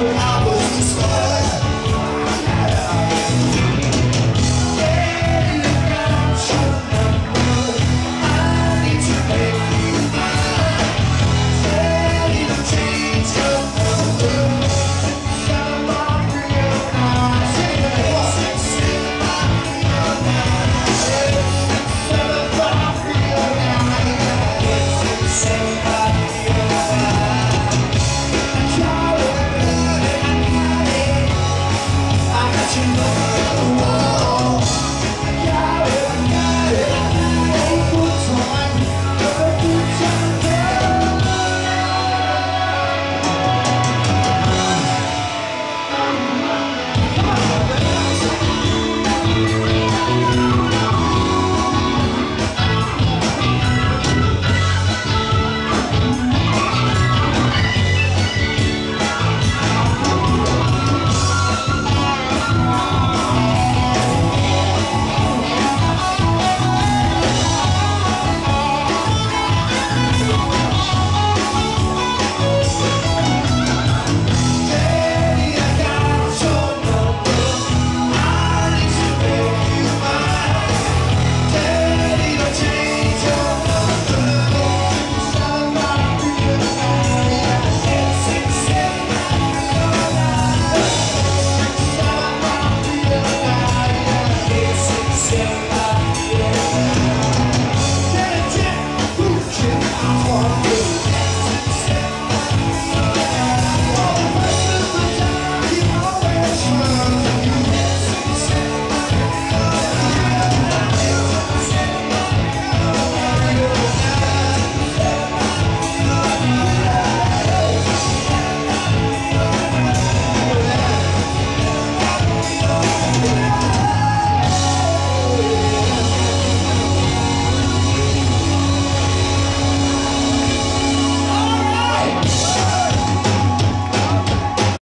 you